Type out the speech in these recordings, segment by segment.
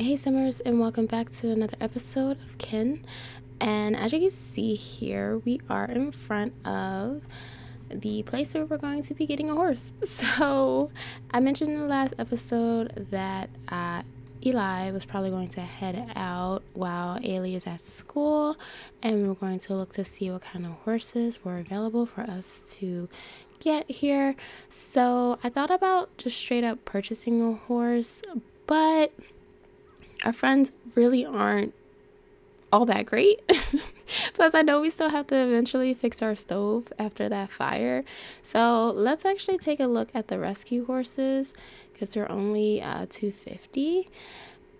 Hey Simmers and welcome back to another episode of Kin. And as you can see here, we are in front of the place where we're going to be getting a horse. So I mentioned in the last episode that uh, Eli was probably going to head out while Ailey is at school, and we're going to look to see what kind of horses were available for us to get here. So I thought about just straight up purchasing a horse, but our friends really aren't all that great. Plus, I know we still have to eventually fix our stove after that fire. So let's actually take a look at the rescue horses because they're only uh, 250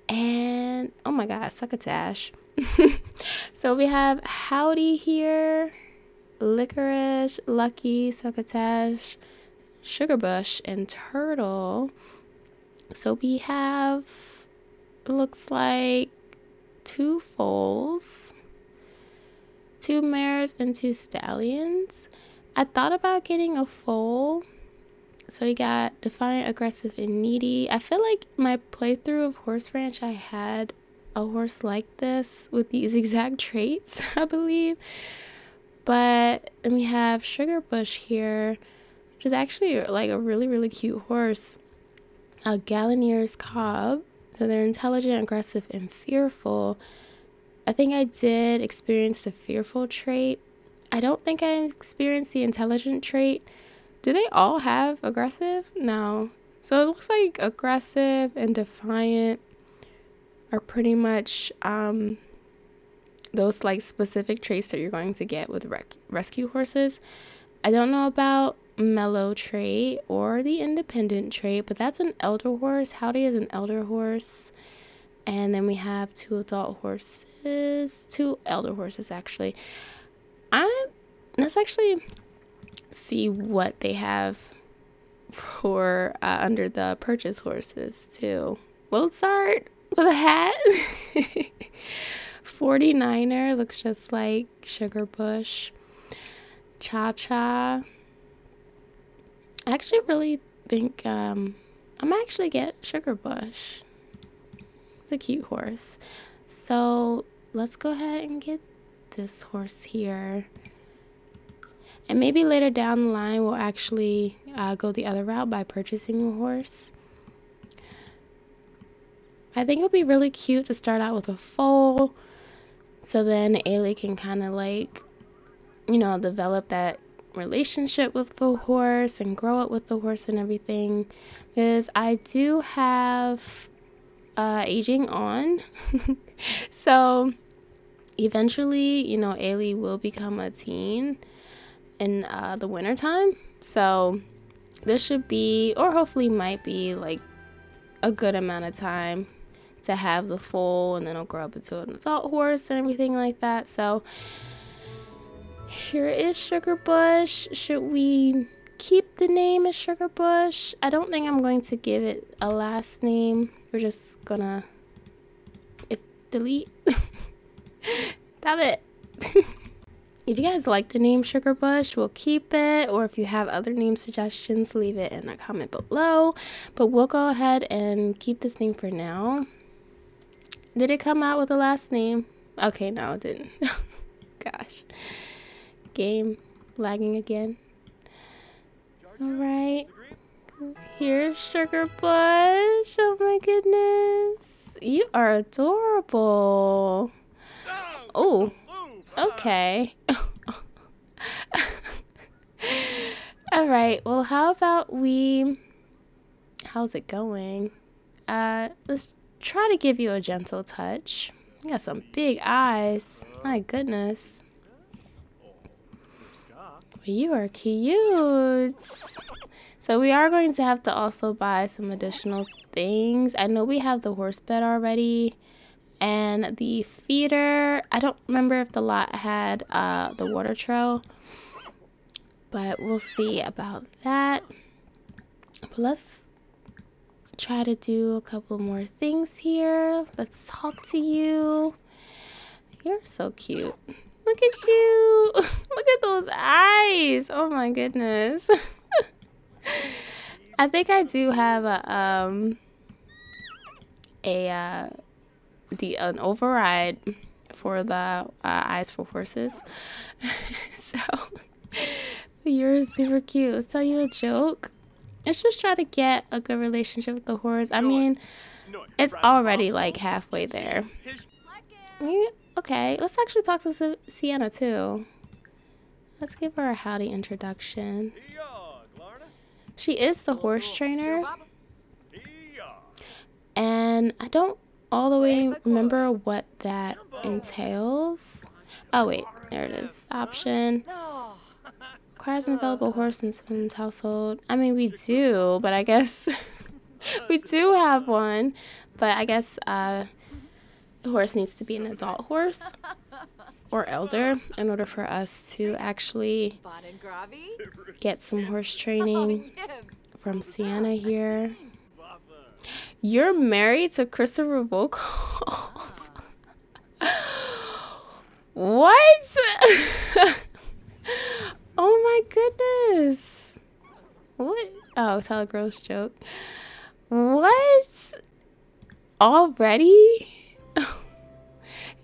and oh my god succotash so we have howdy here licorice lucky succotash sugarbush and turtle so we have looks like two foals two mares and two stallions i thought about getting a foal so we got Defiant, Aggressive, and Needy. I feel like my playthrough of Horse Ranch, I had a horse like this with these exact traits, I believe. But we have Sugar Bush here, which is actually like a really, really cute horse. A Gallonier's Cob. So they're intelligent, aggressive, and fearful. I think I did experience the fearful trait. I don't think I experienced the intelligent trait do they all have aggressive? No. So it looks like aggressive and defiant are pretty much um, those like specific traits that you're going to get with rescue horses. I don't know about mellow trait or the independent trait, but that's an elder horse. Howdy is an elder horse. And then we have two adult horses, two elder horses actually. I let's actually see what they have for uh, under the purchase horses too. Mozart with a hat. 49er looks just like Sugar Bush. Cha Cha. I actually really think um, I might actually get Sugarbush. It's a cute horse. So let's go ahead and get this horse here. And maybe later down the line, we'll actually uh, go the other route by purchasing a horse. I think it'll be really cute to start out with a foal. So then Ailey can kind of like, you know, develop that relationship with the horse and grow up with the horse and everything. Because I do have uh, aging on. so eventually, you know, Ailey will become a teen in uh, the wintertime. So this should be, or hopefully might be, like a good amount of time to have the foal and then it'll grow up into an adult horse and everything like that. So here is Sugar Bush. Should we keep the name as Sugar Bush? I don't think I'm going to give it a last name. We're just gonna if delete. Damn it. If you guys like the name Sugar Bush, we'll keep it. Or if you have other name suggestions, leave it in the comment below. But we'll go ahead and keep this name for now. Did it come out with a last name? Okay, no, it didn't. Gosh. Game lagging again. Alright. Here's Sugar Bush. Oh my goodness. You are adorable. Oh, Okay. All right. Well, how about we How's it going? Uh, let's try to give you a gentle touch. You got some big eyes. My goodness. You are cute. So we are going to have to also buy some additional things. I know we have the horse bed already and the feeder. I don't remember if the lot had uh, the water trail but we'll see about that. But let's try to do a couple more things here. Let's talk to you. You're so cute look at you look at those eyes oh my goodness i think i do have a um a uh the an override for the uh, eyes for horses. so you're super cute. Let's tell you a joke. Let's just try to get a good relationship with the horse. I mean, it's already like halfway there. Okay, let's actually talk to Sienna too. Let's give her a howdy introduction. She is the horse trainer. And I don't all the way remember what that entails. Oh wait, there it is. Option. Requires an available horse in someone's household. I mean, we do, but I guess we do have one. But I guess uh, the horse needs to be an adult horse or elder in order for us to actually get some horse training from Sienna here. You're married to Christopher Volkov? what? oh my goodness. What? Oh, tell a gross joke. What? Already?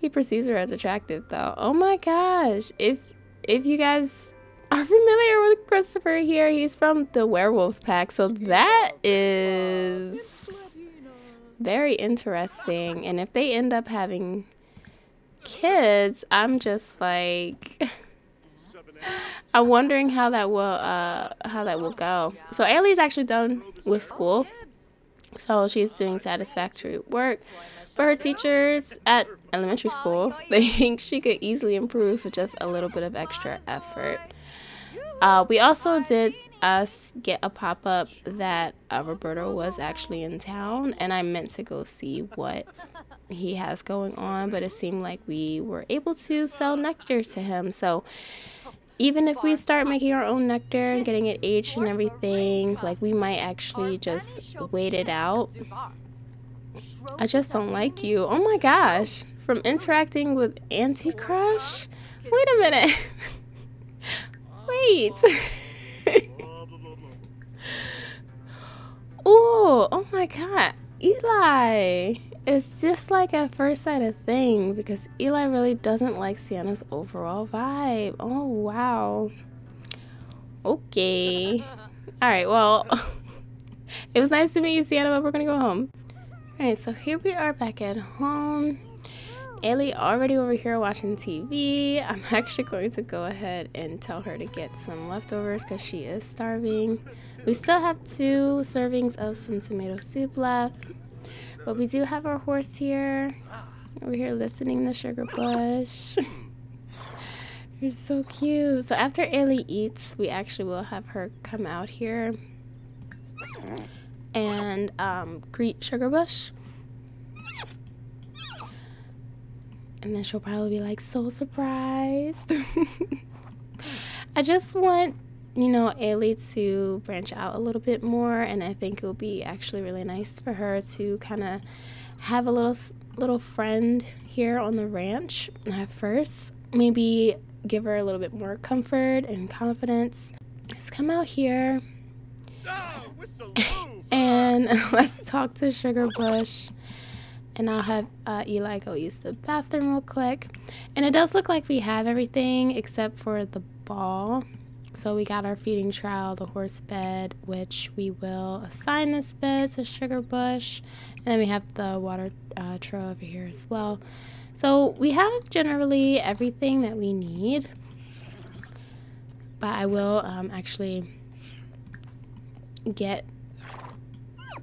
He perceives her as attractive though. Oh my gosh. If if you guys are familiar with Christopher here, he's from the Werewolves pack. So that is very interesting. And if they end up having kids, I'm just like I'm wondering how that will uh how that will go. So Ailey's actually done with school. So she's doing satisfactory work. But her teachers at elementary school, they think she could easily improve with just a little bit of extra effort. Uh, we also did us get a pop-up that uh, Roberto was actually in town and I meant to go see what he has going on but it seemed like we were able to sell nectar to him so even if we start making our own nectar and getting it aged and everything like we might actually just wait it out I just don't like you oh my gosh from interacting with Anti-Crush wait a minute wait Oh, oh my god. Eli. It's just like at first sight a thing because Eli really doesn't like Sienna's overall vibe. Oh, wow. Okay. All right, well, it was nice to meet you, Sienna, but we're going to go home. All right, so here we are back at home. Ellie already over here watching TV. I'm actually going to go ahead and tell her to get some leftovers because she is starving. We still have two servings of some tomato soup left. But we do have our horse here. Over here listening to Sugar Bush. You're so cute. So after Ellie eats, we actually will have her come out here and um, greet Sugar Bush. And then she'll probably be like, so surprised. I just want you know, Ailey to branch out a little bit more, and I think it will be actually really nice for her to kind of have a little little friend here on the ranch at first. Maybe give her a little bit more comfort and confidence. Just come out here and let's talk to Sugar Bush. And I'll have uh, Eli go use the bathroom real quick. And it does look like we have everything except for the ball. So we got our feeding trial, the horse bed, which we will assign this bed to Sugar Bush. And then we have the water uh, trough over here as well. So we have generally everything that we need. But I will um, actually get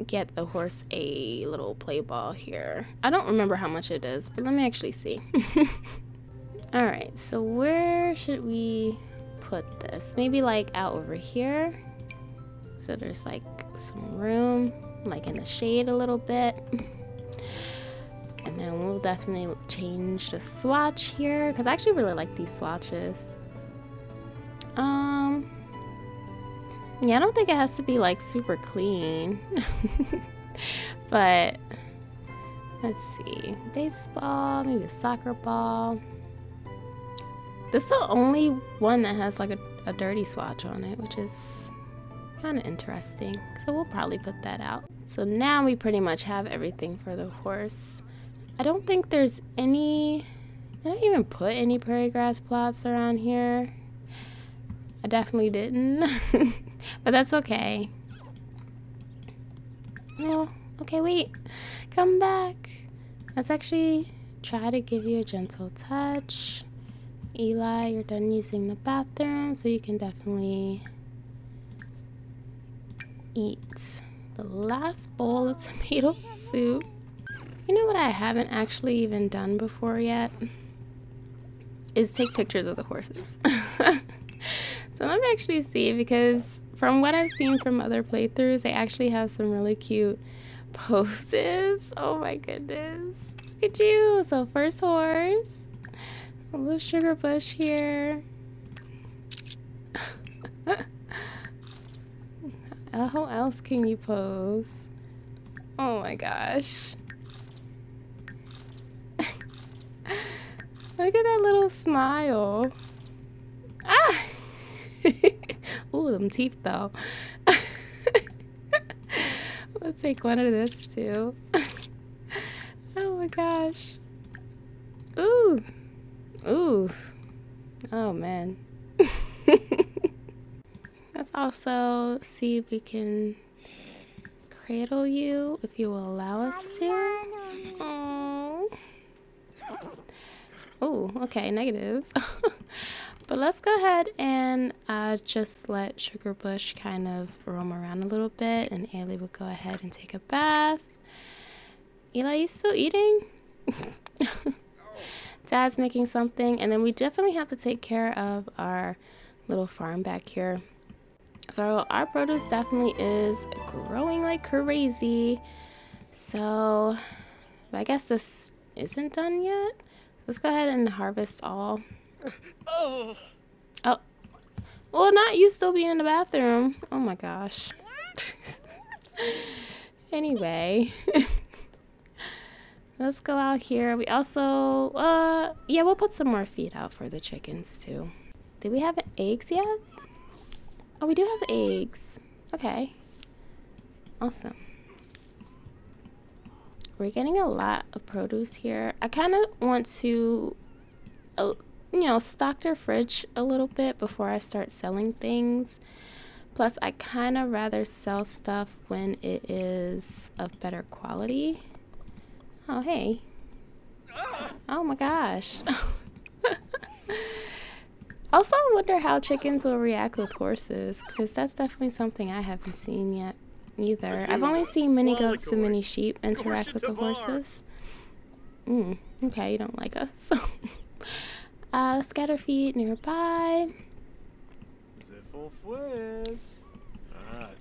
get the horse a little play ball here. I don't remember how much it is, but let me actually see. All right, so where should we put this? Maybe like out over here. So there's like some room, like in the shade a little bit. And then we'll definitely change the swatch here because I actually really like these swatches. Um, yeah, I don't think it has to be like super clean. but let's see. Baseball, maybe a soccer ball. This is the only one that has like a, a dirty swatch on it, which is kind of interesting. So we'll probably put that out. So now we pretty much have everything for the horse. I don't think there's any... I even put any prairie grass plots around here? I definitely didn't. but that's okay. Oh, okay, wait. Come back. Let's actually try to give you a gentle touch. Eli, you're done using the bathroom, so you can definitely eat the last bowl of tomato soup. You know what I haven't actually even done before yet? Is take pictures of the horses. so let me actually see because from what I've seen from other playthroughs, they actually have some really cute poses. Oh my goodness. Look at you. So first horse. A little sugar bush here. How else can you pose? Oh my gosh. Look at that little smile. Ah! Ooh, them teeth though. Let's take one of this too. oh my gosh. Ooh. Ooh. Oh man. Let's also see if we can cradle you if you will allow us to. Oh. Oh, okay, negatives. But let's go ahead and uh, just let Sugar Bush kind of roam around a little bit and Ailey will go ahead and take a bath. Eli, you still eating? Dad's making something and then we definitely have to take care of our little farm back here. So our produce definitely is growing like crazy. So I guess this isn't done yet. Let's go ahead and harvest all. Oh. Oh. Well, not you still being in the bathroom. Oh my gosh. anyway. Let's go out here. We also, uh, yeah, we'll put some more feed out for the chickens too. Did we have eggs yet? Oh, we do have eggs. Okay. Awesome. We're getting a lot of produce here. I kind of want to, uh, you know, stock their fridge a little bit before I start selling things. Plus, I kind of rather sell stuff when it is of better quality. Oh, hey. Oh my gosh. also, I wonder how chickens will react with horses, because that's definitely something I haven't seen yet either. I've only seen mini goats and mini sheep interact with the horses. Mm, okay, you don't like us. uh, scatter feet nearby.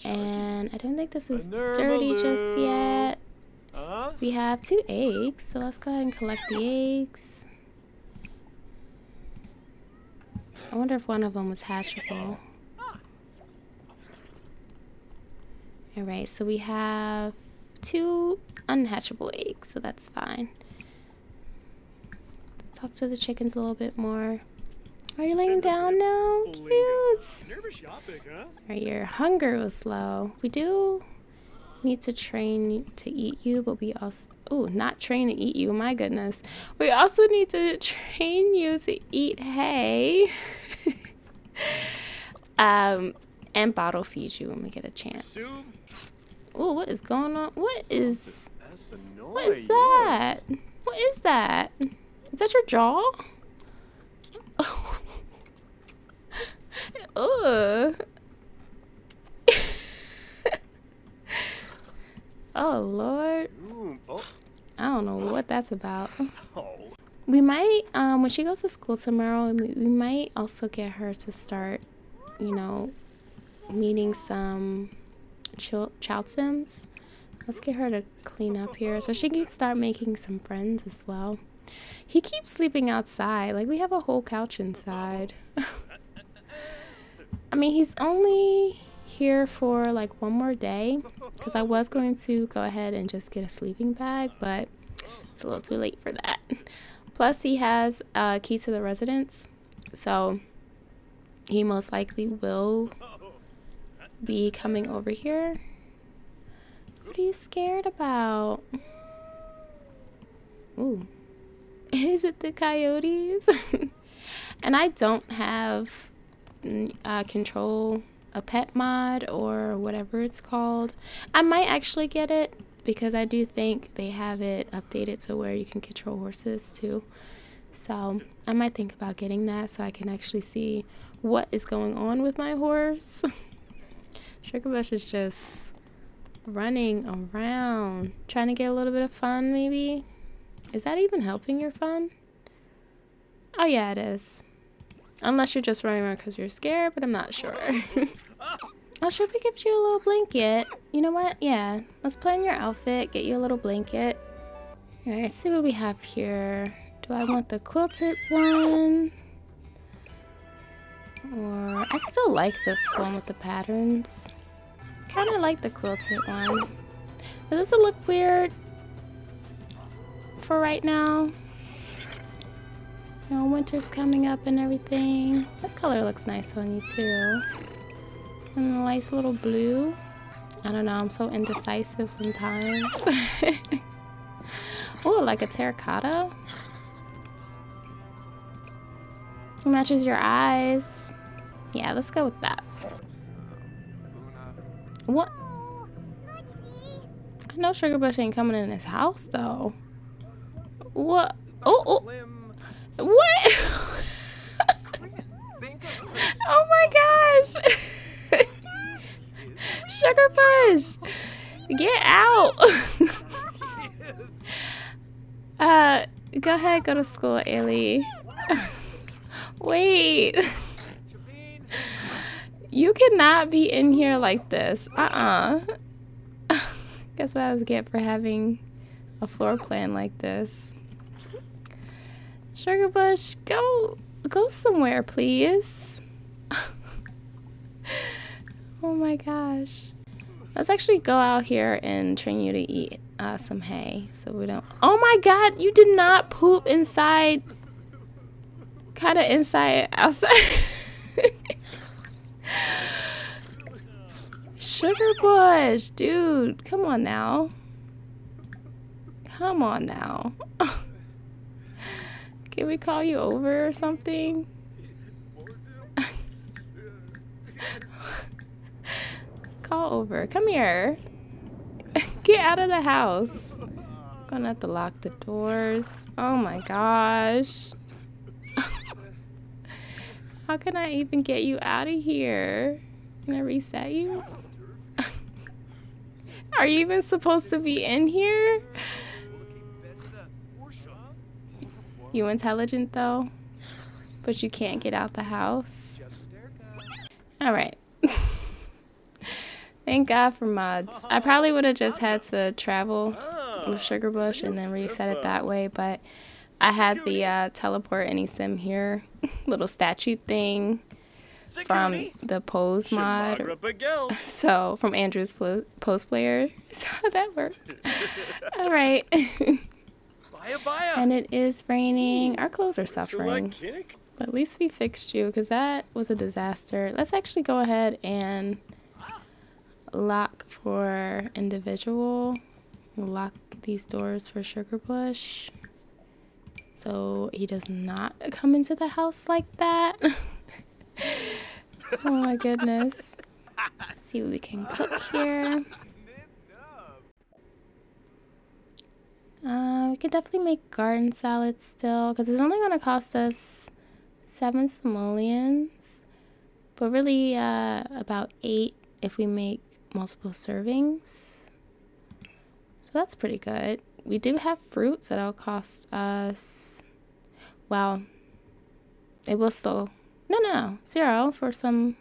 And I don't think this is dirty just yet. We have two eggs, so let's go ahead and collect the eggs. I wonder if one of them was hatchable. Alright, so we have two unhatchable eggs, so that's fine. Talk to the chickens a little bit more. Are you laying down now? Cute! Alright, your hunger was low. We do need to train to eat you, but we also... Oh, not train to eat you, my goodness. We also need to train you to eat hay. um, and bottle feed you when we get a chance. Oh, what is going on? What is... What is that? What is that? Is that your jaw? Ugh. oh, Lord. Oh. I don't know what that's about. Oh. We might, um, when she goes to school tomorrow, we might also get her to start, you know, meeting some child sims. Let's get her to clean up here so she can start making some friends as well. He keeps sleeping outside. Like, we have a whole couch inside. I mean, he's only here for like one more day because I was going to go ahead and just get a sleeping bag, but it's a little too late for that. Plus, he has uh, a key to the residence, so he most likely will be coming over here. What are you scared about? Ooh. Is it the coyotes? and I don't have uh, control a pet mod or whatever it's called. I might actually get it because I do think they have it updated to where you can control horses too. So I might think about getting that so I can actually see what is going on with my horse. Sugarbush is just running around, trying to get a little bit of fun maybe. Is that even helping your fun? Oh yeah, it is. Unless you're just running around because you're scared, but I'm not sure. oh, should we give you a little blanket? You know what? Yeah, let's plan your outfit, get you a little blanket. Alright, see what we have here. Do I want the quilted one? Or, I still like this one with the patterns. Kind of like the quilted one. But does it look weird for right now? You know, winter's coming up and everything. This color looks nice on you too. And a nice little blue. I don't know, I'm so indecisive sometimes. oh, like a terracotta. It matches your eyes. Yeah, let's go with that. What? Oh, I know Sugarbush ain't coming in his house though. What? Oh, oh. What? oh my gosh. Sugarbush. Get out. uh, go ahead, go to school, Ellie. Wait. You cannot be in here like this. Uh-uh. Guess what I was get for having a floor plan like this. Sugarbush, go go somewhere, please. oh my gosh. Let's actually go out here and train you to eat uh, some hay so we don't... Oh my god, you did not poop inside... Kind of inside, outside. Sugar Bush, dude, come on now. Come on now. Can we call you over or something? call over. Come here. Get out of the house. I'm gonna have to lock the doors. Oh my gosh. How can I even get you out of here? Can I reset you? Are you even supposed to be in here? You intelligent though? But you can't get out the house? Alright. Thank God for mods. I probably would have just had to travel with Sugarbush and then reset it that way, but I had the uh, teleport any sim here little statue thing from the pose mod. So from Andrew's pose player. So that works. All right. And it is raining. Our clothes are suffering. But at least we fixed you because that was a disaster. Let's actually go ahead and lock for individual. lock these doors for Sugarbush. So he does not come into the house like that. oh my goodness. Let's see what we can cook here. Uh, we could definitely make garden salad still because it's only going to cost us seven simoleons, but really uh, about eight if we make multiple servings. So that's pretty good. We do have fruits that'll cost us, well, it will still no, no, no. Zero for some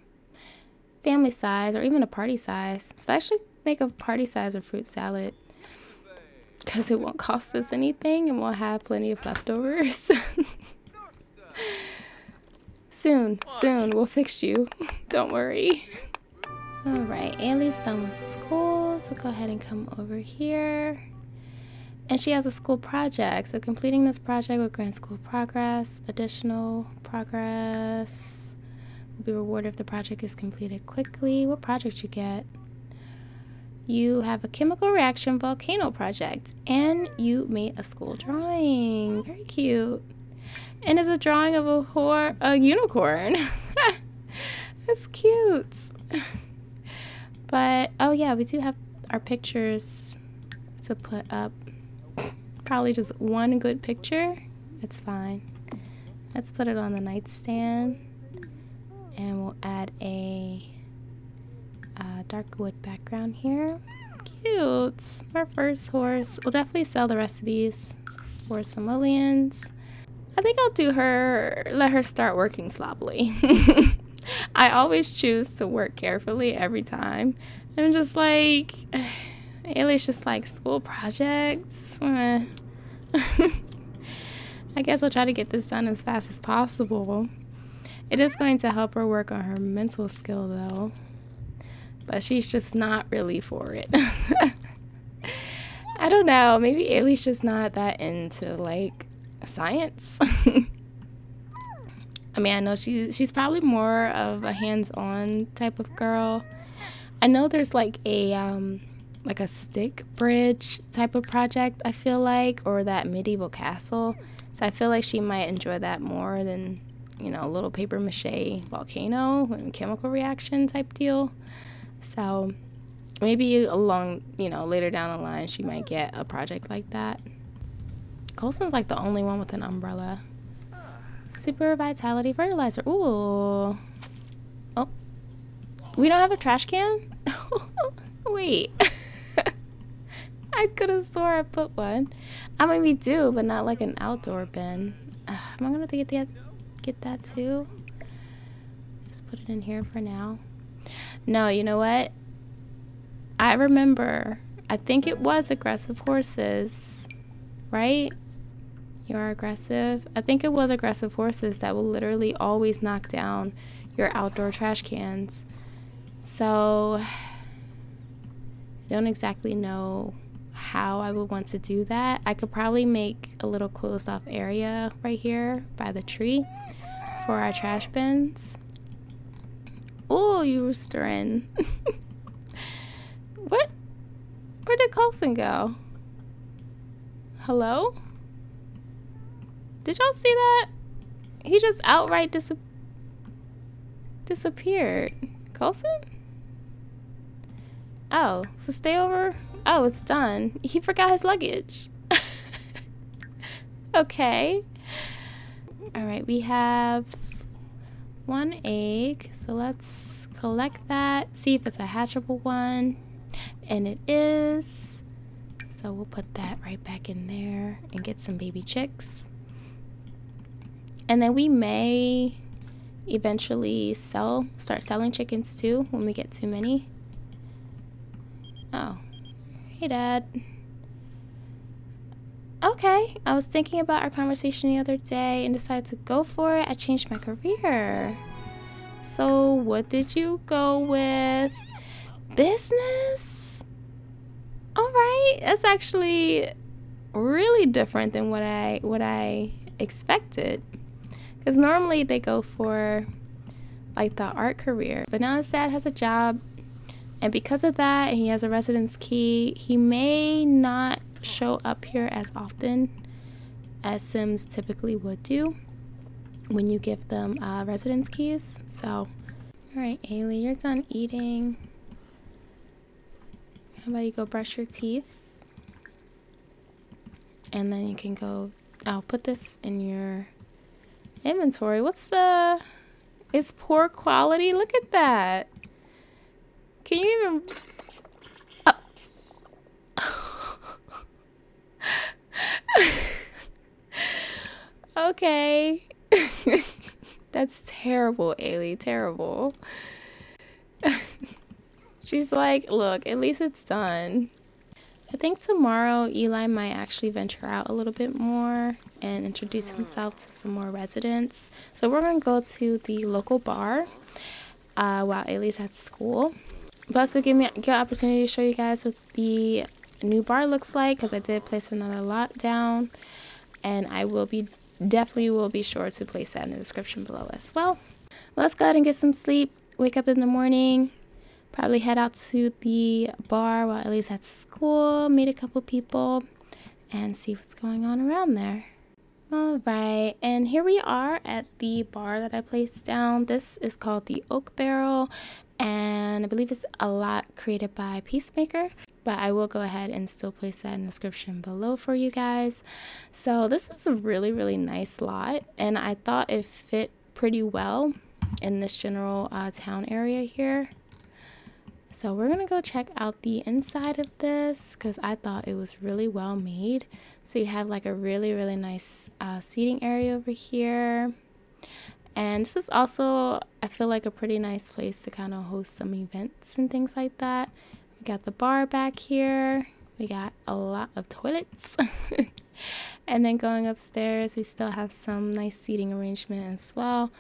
family size or even a party size. So I should make a party size of fruit salad because it won't cost us anything and we'll have plenty of leftovers. soon, soon, we'll fix you. Don't worry. Alright, Ailey's done with school, so go ahead and come over here. And she has a school project. So completing this project will grant school progress. Additional progress will be rewarded if the project is completed quickly. What project you get? You have a chemical reaction volcano project and you made a school drawing. Very cute. And it's a drawing of a, whore, a unicorn. That's cute. But oh yeah, we do have our pictures to put up. Probably just one good picture. It's fine. Let's put it on the nightstand. And we'll add a uh, dark wood background here. Cute. Our first horse. We'll definitely sell the rest of these for simoleons. I think I'll do her, let her start working sloppily. I always choose to work carefully every time. I'm just like, Ailey's just like school projects. I guess I'll try to get this done as fast as possible. It is going to help her work on her mental skill though. But she's just not really for it. I don't know. Maybe Ailey's just not that into like science. I mean, I know she's she's probably more of a hands-on type of girl. I know there's like a um, like a stick bridge type of project. I feel like, or that medieval castle. So I feel like she might enjoy that more than you know a little paper mache volcano and chemical reaction type deal. So maybe along you know later down the line she might get a project like that. Colson's like the only one with an umbrella. Super Vitality Fertilizer. Ooh. Oh. We don't have a trash can? Wait. I could have swore I put one. I mean, we do, but not like an outdoor bin. Uh, am I going to get that, get that too? Just put it in here for now. No, you know what? I remember, I think it was aggressive horses, right? you are aggressive. I think it was aggressive horses that will literally always knock down your outdoor trash cans. So I don't exactly know how I would want to do that. I could probably make a little closed off area right here by the tree for our trash bins. Oh, you roostering. what? Where did Colson go? Hello? Did y'all see that? He just outright dis disappeared. Colson? Oh, so stay over? Oh, it's done. He forgot his luggage. okay. All right, we have one egg. So let's collect that, see if it's a hatchable one. And it is. So we'll put that right back in there and get some baby chicks. And then we may eventually sell, start selling chickens too when we get too many. Oh, hey dad. Okay, I was thinking about our conversation the other day and decided to go for it. I changed my career. So, what did you go with? Business? All right, that's actually really different than what I what I expected. Because normally they go for like the art career, but now his dad has a job, and because of that, he has a residence key. He may not show up here as often as Sims typically would do when you give them uh, residence keys. So, all right, Ailey, you're done eating. How about you go brush your teeth? And then you can go, I'll put this in your Inventory. What's the... It's poor quality. Look at that. Can you even... okay. That's terrible, Ailey. Terrible. She's like, look, at least it's done. I think tomorrow Eli might actually venture out a little bit more and introduce himself to some more residents. So we're going to go to the local bar uh, while Ailey's at school. Plus, will give me a good opportunity to show you guys what the new bar looks like because I did place another lot down, and I will be definitely will be sure to place that in the description below as well. Let's go ahead and get some sleep. Wake up in the morning, Probably head out to the bar while Ellie's at school, meet a couple people, and see what's going on around there. All right, and here we are at the bar that I placed down. This is called the Oak Barrel, and I believe it's a lot created by Peacemaker but I will go ahead and still place that in the description below for you guys. So this is a really, really nice lot, and I thought it fit pretty well in this general uh, town area here. So we're gonna go check out the inside of this because I thought it was really well made. So you have like a really, really nice uh, seating area over here. And this is also, I feel like a pretty nice place to kind of host some events and things like that. We got the bar back here. We got a lot of toilets. and then going upstairs, we still have some nice seating arrangement as well.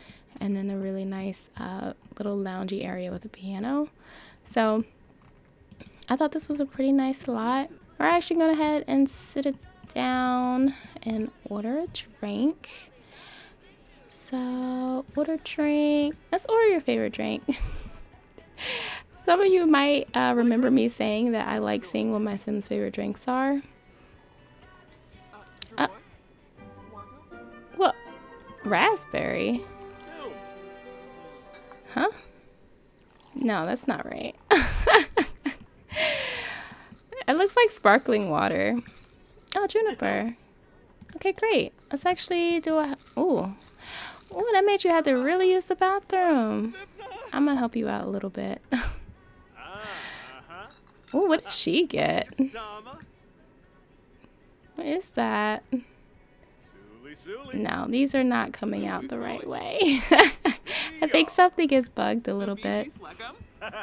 And then a really nice uh, little loungy area with a piano. So I thought this was a pretty nice lot. We're actually going to head and sit it down and order a drink. So, order drink. Let's order your favorite drink. Some of you might uh, remember me saying that I like seeing what my Sims' favorite drinks are. Uh, what? Raspberry? Huh? No, that's not right. it looks like sparkling water. Oh, juniper. Okay, great. Let's actually do a... Ooh. Ooh, that made you have to really use the bathroom. I'm gonna help you out a little bit. Ooh, what did she get? What is that? No, these are not coming out the right way. I think something is bugged a little bit.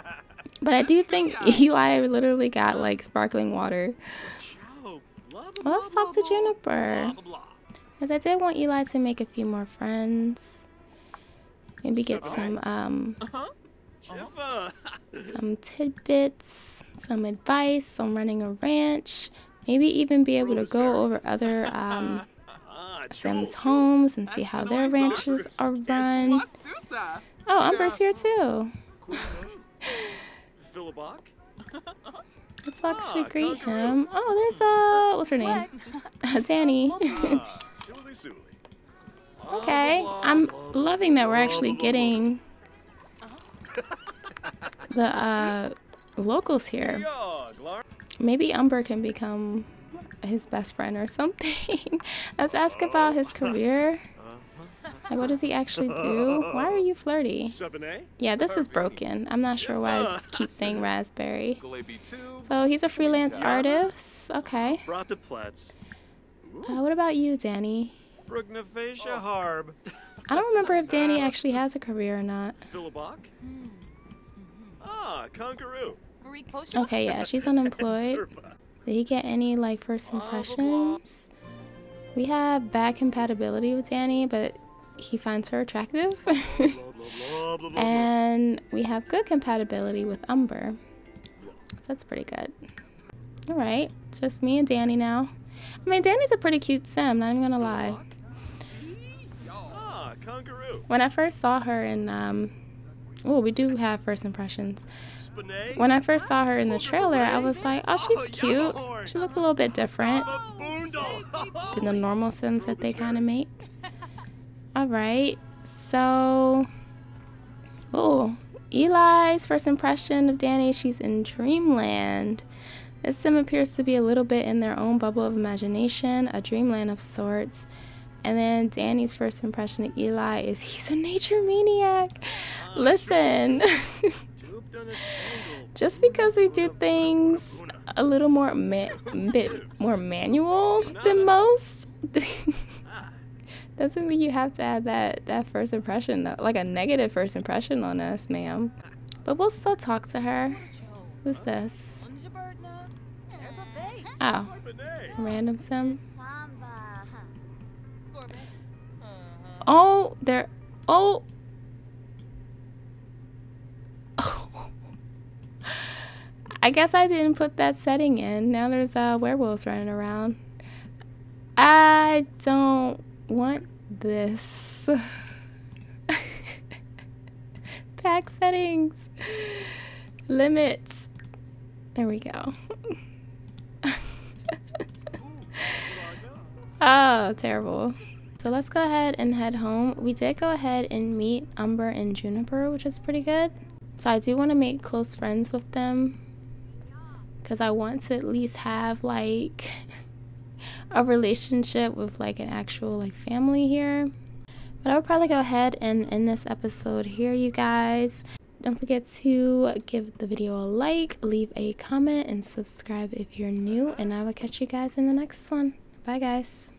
But I do think Eli literally got like sparkling water. Well, let's talk to Juniper. Because I did want Eli to make a few more friends. Maybe get some um some tidbits, some advice on running a ranch. Maybe even be able to go over other um, Sims homes and see how their ranches are run. Oh, Umber's here too. Let's actually greet him. Oh, there's uh, what's her name? Danny. Okay, I'm loving that we're actually getting the uh, locals here. Maybe Umber can become his best friend or something. Let's ask about his career. Like, what does he actually do? Why are you flirty? Yeah, this is broken. I'm not sure why it keeps saying raspberry. So he's a freelance artist. Okay. Uh, what about you, Danny? I don't remember if Danny actually has a career or not. Ah, Kangaroo. Okay, yeah, she's unemployed. Did he get any like first impressions? We have bad compatibility with Danny, but he finds her attractive. and we have good compatibility with Umber. So that's pretty good. Alright, just me and Danny now. I mean, Danny's a pretty cute sim, not even gonna lie. When I first saw her in, um, oh, we do have first impressions. When I first saw her in the trailer, I was like, oh, she's cute. She looks a little bit different than the normal Sims that they kind of make. Alright, so... Oh, Eli's first impression of Danny, she's in Dreamland. This sim appears to be a little bit in their own bubble of imagination, a dreamland of sorts. And then Danny's first impression of Eli is he's a nature maniac. Listen. just because we do things a little more bit more manual than most doesn't mean you have to add that that first impression like a negative first impression on us ma'am but we'll still talk to her who's this oh random sim oh there oh I guess I didn't put that setting in. Now there's uh, werewolves running around. I don't want this. Pack settings. Limits. There we go. oh, terrible. So let's go ahead and head home. We did go ahead and meet Umber and Juniper, which is pretty good. So I do want to make close friends with them because I want to at least have like a relationship with like an actual like family here. But I would probably go ahead and end this episode here, you guys. Don't forget to give the video a like, leave a comment, and subscribe if you're new. And I will catch you guys in the next one. Bye, guys.